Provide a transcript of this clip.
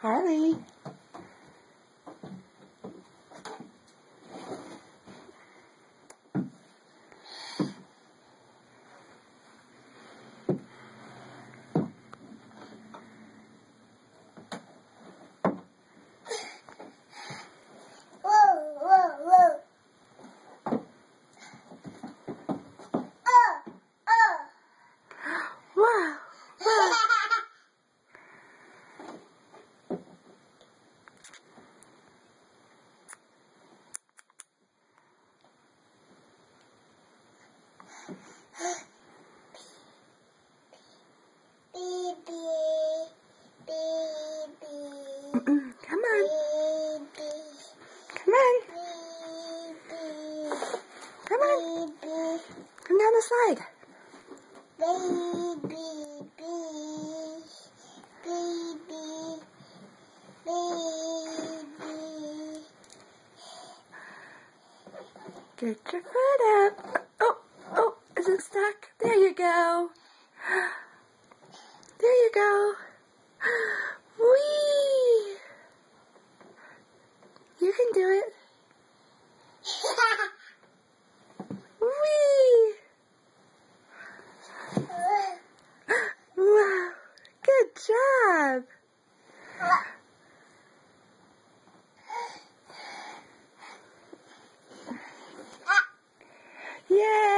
Harley. Come on. Come on. Come on. Come down the slide. baby, baby, baby. Get your foot up. Stuck. There you go. There you go. Whee! You can do it. Whee! Wow, good job. Yay!